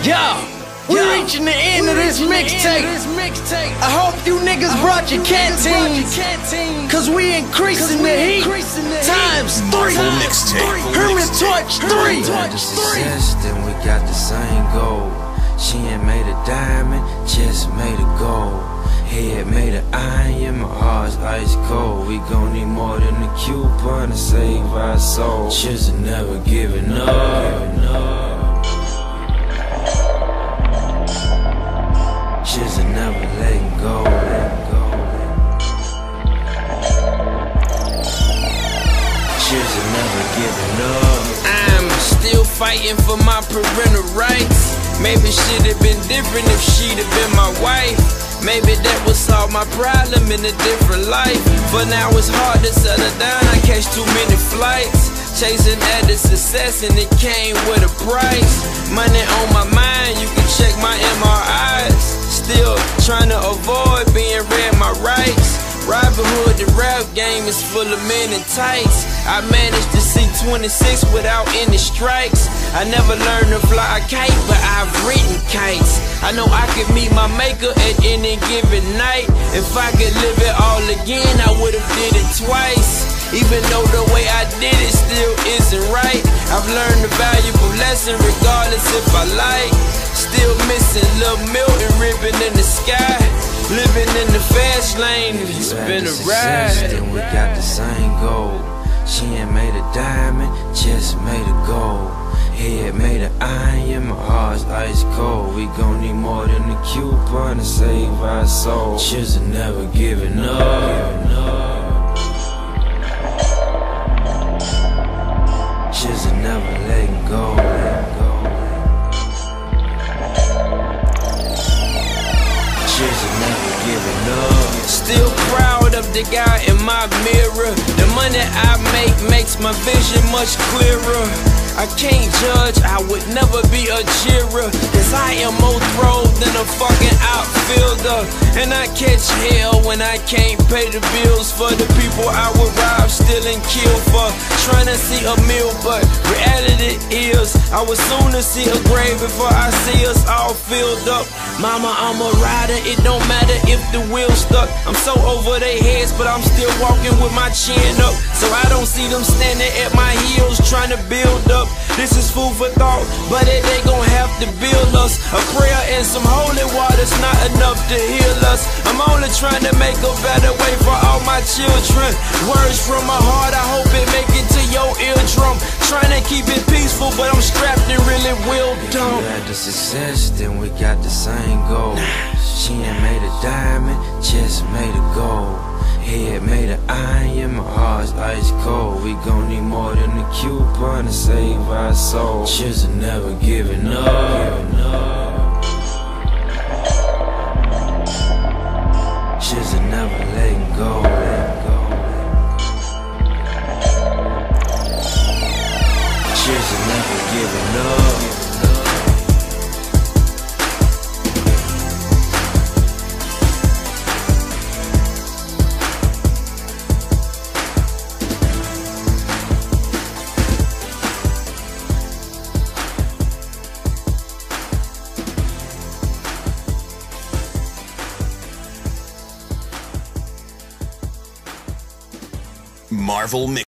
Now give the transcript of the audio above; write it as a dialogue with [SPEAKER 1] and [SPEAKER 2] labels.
[SPEAKER 1] Yo, we're reaching the end of this mixtape. I hope you niggas brought your canteens. Cause we increasing the heat. Times three.
[SPEAKER 2] Full mixtape.
[SPEAKER 1] Human Torch three.
[SPEAKER 3] got the success, then we got the same goal. She ain't made a diamond, just made a gold. Head made of iron, my heart's ice cold. We gon' need more than a coupon to save our soul. Should've never given up. Should've Given up.
[SPEAKER 4] I'm still fighting for my parental rights. Maybe should have been different if she'd have been my wife. Maybe that would solve my problem in a different life. But now it's hard to settle down. I catch too many flights. Chasing at the success and it came with a Robin Hood, the rap game is full of men in tights. I managed to see 26 without any strikes. I never learned to fly a kite, but I've written kites. I know I could meet my maker at any given night. If I could live it all again, I would've did it twice. Even though the way I did it still isn't right. I've learned a valuable lesson regardless if I like. Still missing Lil Milton ribbon in the sky. Living in the fast lane, it's
[SPEAKER 3] You had
[SPEAKER 4] been
[SPEAKER 3] the
[SPEAKER 4] a ride.
[SPEAKER 3] Then we got the same goal. She ain't made a diamond, just made a gold. Head made of iron, my heart's ice cold. We gon' need more than a coupon to save our soul. Should've never giving up. Should've never letting
[SPEAKER 4] Still proud of the guy in my mirror. The money I make makes my vision much clearer. I can't judge, I would never be a cheerer. Cause I am more throw than a fucking outfielder. And I catch hell when I can't pay the bills for the people I would rob, steal, and kill for. Trying to see a meal, but is I would sooner see a grave before I see us all filled up. Mama, I'm a rider, it don't matter if the wheel's stuck. I'm so over their heads, but I'm still walking with my chin up. So I don't see them standing at my heels trying to build up. This is food for thought, but it ain't gonna have to build us. A prayer and some holy water's not enough to heal us. I'm only trying to make a better way for all my children. Words from my heart, I hope it make it to your eardrum. Keep it peaceful, but I'm strapped and really will
[SPEAKER 3] You
[SPEAKER 4] dumb.
[SPEAKER 3] had the success, then we got the same goal. She ain't made a diamond, just made a gold. Head made of iron, my heart's ice cold. We gon' need more than a coupon to save our soul. Should've never giving up. Should've given up.
[SPEAKER 2] Marvel Mix.